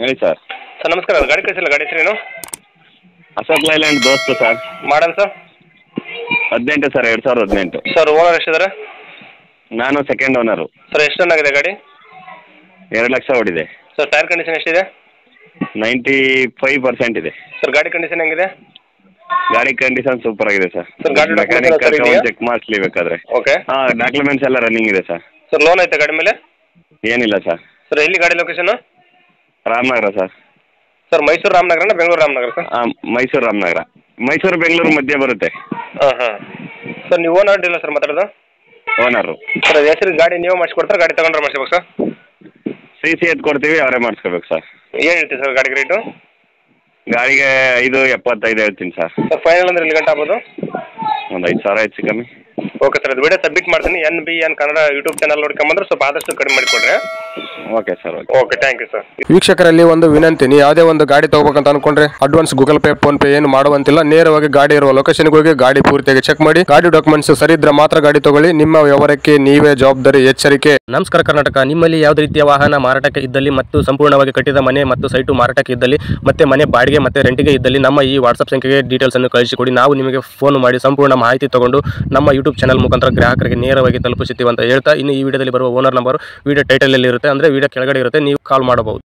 ಹೇಳಿ sir. Sir ನಮಸ್ಕಾರ. ಅದು ಗಾಡಿ ಕಳಿಸಿಲ್ಲ. ಗಾಡಿ ಹೆಸರೇನು? Ashok Leyland Dost sir. Model sir? ಹದಿನೆಂಟು ಸರ್ ಎರಡು ಸಾವಿರದ ಹದಿನೆಂಟು. ಸರ್ ಓನರ್ ಎಷ್ಟಿದ್ದಾರೆ? ನಾನು ಸೆಕೆಂಡ್ ಓನರು ಸರ್ ಎಷ್ಟು ರನ್ ಆಗಿದೆ ಗಾಡಿ? ಎರಡು ಲಕ್ಷ ಓಡಿದೆ. ಸರ್ ಟೈರ್ ಕಂಡೀಷನ್ ಎಷ್ಟಿದೆ? ನೈಂಟಿ ಫೈವ್ ಪರ್ಸೆಂಟ್ ಇದೆ. ಸರ್ ಗಾಡಿ ಕಂಡೀಷನ್ ಹೆಂಗಿದೆ? ಗಾಡಿ ಕಂಡೀಷನ್ ಸೂಪರ್ ಆಗಿದೆ ಸರ್. ಸರ್ ಗಾಡಿ documents ಎಲ್ಲ ಇದೆಯಾ? ಚೆಕ್ ಮಾಡಿಸ್ಲಿ ಬೇಕಾದ್ರೆ ಓಕೆ ಹಾಂ ಡಾಕ್ಯುಮೆಂಟ್ಸ್ ಎಲ್ಲ ರನ್ನಿಂಗ್ ಇದೆ ಸರ್. ಸರ್ ಲೋನ್ ಐತೆ ಗಾಡಿ ಮೇಲೆ? ಏನಿಲ್ಲ ಸರ್. ಸರ್ ಎಲ್ಲಿ ಗಾಡಿ location Ramanagara sir. Sir Mysuru ರಾಮನಗರನ Bengaluru Ramanagara sir? ಹಾಂ ಮೈಸೂರು ರಾಮನಗರ. ಮೈಸೂರು ಬೆಂಗಳೂರು ಮಧ್ಯೆ ಬರುತ್ತೆ. ಹಾಂ ಹಾಂ. ಸರ್ ನೀವು ಓನರ್ ಇಲ್ಲ ಸರ್ ಮಾತಾಡೋದು? ಓನರು ಸರ್ ಹೆಸರು ಗಾಡಿ ನೀವು ಮಾಡಿಸ್ಕೊಡ್ತಾರೆ ಗಾಡಿ ತಗೊಂಡ್ರೆ ಮಾಡಿಸ್ಬೇಕು ಸರ್? ಸಿ ಸಿ ಎತ್ ಕೊಡ್ತೀವಿ ಅವರೇ ಮಾಡಿಸ್ಕೋಬೇಕು ಸರ್. ಏನು ಹೇಳ್ತೀವಿ ಸರ್ ಗಾಡಿಗೆ ರೇಟು ಗಾಡಿಗೆ ಐದು ಎಪ್ಪತ್ತೈದು ಹೇಳ್ತೀನಿ ಸರ್. ಸರ್ ಫೈನಲ್ ಅಂದ್ರೆ ಇಲ್ಲಿ ಗಂಟೆ ಆಗ್ಬೋದು? ಒಂದು ಐದು ಸಾವಿರ ಹೆಚ್ಚು ಕಮ್ಮಿ. ಓಕೆ ಸರ್ ಅದು ವಿಡಿಯೋ ಸಬ್ಮಿಟ್ ಮಾಡ್ತೀನಿ. N B N Kannada YouTube channel ನೋಡ್ಕೊಂಬಂದ್ರೆ ಸ್ವಲ್ಪ ಆದಷ್ಟು ಕಡಿಮೆ ಮಾಡಿಕೊಡ್ರಿ. Okay sir okay okay thank you sir ವೀಕ್ಷಕರಲ್ಲಿ ಒಂದು ವಿನಂತಿ ನೀವು ಯಾವುದೇ ಒಂದು ಗಾಡಿ ತಗೋಬೇಕಂತ ಅನ್ಕೊಂಡ್ರೆ advance Google Pay PhonePe ಏನು ಮಾಡುವಂತಿಲ್ಲ. ನೇರವಾಗಿ ಗಾಡಿ ಇರುವ ಲೊಕೇಶನ್ಗೆ ಹೋಗಿ ಗಾಡಿ ಪೂರ್ತಿಯಾಗಿ ಚೆಕ್ ಮಾಡಿ. ಗಾಡಿ ಡಾಕ್ಯುಮೆಂಟ್ಸ್ ಸರಿ ಇದ್ರೆ ಮಾತ್ರ ಗಾಡಿ ತಗೊಳ್ಳಿ. ನಿಮ್ಮ ವ್ಯವಹಾರಕ್ಕೆ ನೀವೇ ಜವಾಬ್ದಾರಿ ಎಚ್ಚರಿಕೆ. ನಮಸ್ಕಾರ ಕರ್ನಾಟಕ. ನಿಮ್ಮಲ್ಲಿ ಯಾವುದೇ ರೀತಿಯ ವಾಹನ ಮಾರಾಟಕ್ಕೆ ಇದ್ದಲ್ಲಿ ಮತ್ತು ಸಂಪೂರ್ಣವಾಗಿ ಕಟ್ಟಿದ ಮನೆ ಮತ್ತು ಸೈಟು ಮಾರಾಟಕ್ಕೆ ಇದ್ದಲ್ಲಿ ಮತ್ತೆ ಮನೆ ಬಾಡಿಗೆ ಮತ್ತೆ ರೆಂಟಿಗೆ ಇದ್ದಲ್ಲಿ ನಮ್ಮ ಈ ವಾಟ್ಸಪ್ ಸಂಖ್ಯೆಗೆ ಡೀಟೇಲ್ಸ್ ಅನ್ನು ಕಳಿಸಿಕೊಡಿ. ನಾವು ನಿಮಗೆ ಫೋನ್ ಮಾಡಿ ಸಂಪೂರ್ಣ ಮಾಹಿತಿ ತಗೊಂಡು ನಮ್ಮ ಯೂಟ್ಯೂಬ್ ಚಾನಲ್ ಮುಖಾಂತರ ಗ್ರಾಹಕರಿಗೆ ನೇರವಾಗಿ ತಲುಪಿಸುತ್ತೀವಿ ಅಂತ ಹೇಳ್ತಾ ಇನ್ನು ಈ ವಿಡಿಯೋದಲ್ಲಿ ಬರುವ ಓನರ್ ನಂಬರ್ ವಿಡಿಯೋ ಟೈಟಲಲ್ಲಿ ಇರುತ್ತೆ ಅಂದರೆ ವಿಡಿಯೋ ಕೆಳಗಡೆ ಇರುತ್ತೆ ನೀವು ಕಾಲ್ ಮಾಡಬಹುದು.